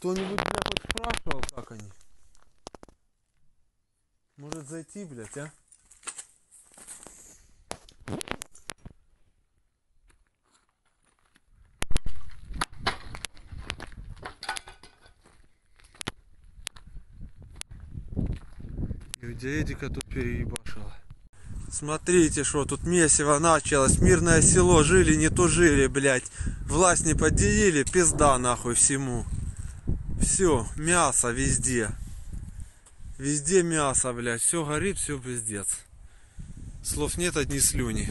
Кто-нибудь меня хоть спрашивал, как они? Может зайти, блядь, а? И Эдика тут переебашила. Смотрите, что тут месиво началось. Мирное село жили, не тужили, блядь. Власть не поделили, пизда нахуй всему. Все, мясо везде. Везде мясо, блядь. Все горит, все пиздец. Слов нет, одни слюни.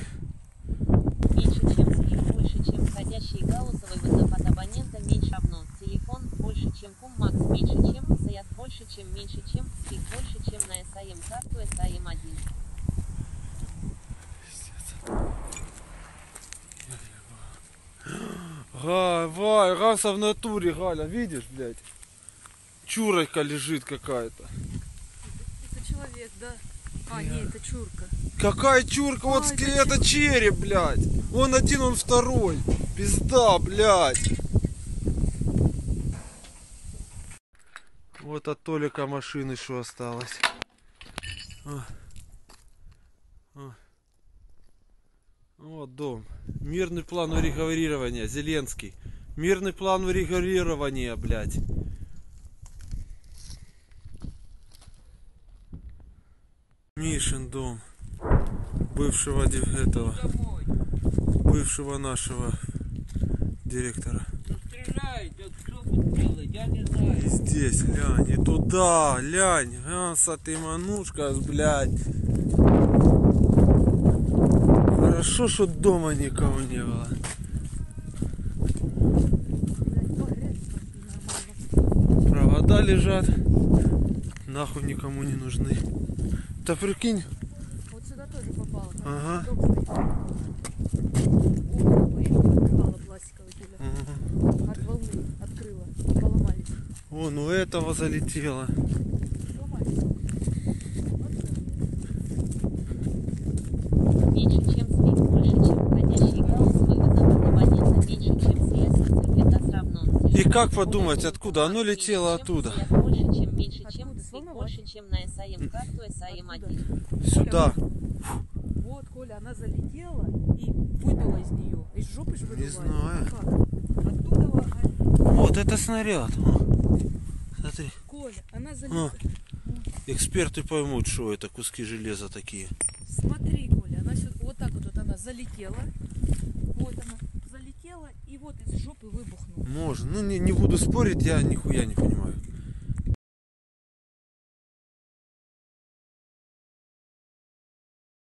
Меньше, чем больше, чем входящие Гауссовый водопад абонента, меньше обно. Телефон больше, чем кум, макс меньше, чем, саят больше, чем, меньше, чем, скид больше, чем на САМ карту САМ 1. Давай, раса в натуре, Галя, видишь, блядь? Чурочка лежит какая-то. Это человек, да? А, нет, это чурка. Какая чурка? А, вот это, это чур... череп, блядь. Он один, он второй. Пизда, блядь. Вот от Толика машины что осталось. А. А. Вот дом. Мирный план урегулирования. Зеленский. Мирный план урегулирования, блядь. Мишин дом. Бывшего этого. Бывшего нашего директора. И здесь, глянь, и туда, глянь. Ганса, ты манушка, блядь. Хорошо, что дома никого не было. Лежат. Нахуй никому не нужны. Да прикинь, Вот сюда тоже попало. Ага. Дом стоит. Окна, видишь, открывала пластиковый тебя. Ага. От волны открыла. Поломались. Вон у этого залетело. Сломались окна. Вот Меньше, чем слив, больше, чем входящий гаусовый водопад абонента, меньше, чем слез, циркулитас равно. И как подумать, откуда? Оно летело оттуда. заят, Больше, чем меньше, чем Откуда? слив, Сломалось? больше, чем на САМ карту САМ-1. Сюда. Вот, Коля, она залетела и выдула из нее. Из жопы же выдувает. знаю. Оттуда, Вот это снаряд. Смотри. Коля, она залетела. эксперты поймут, что это куски железа такие. Смотри, Коля, она сюда, вот так вот, вот она залетела. Вот она вот из жопы выбухнула. Можно. Ну не, не буду спорить, я нихуя не понимаю.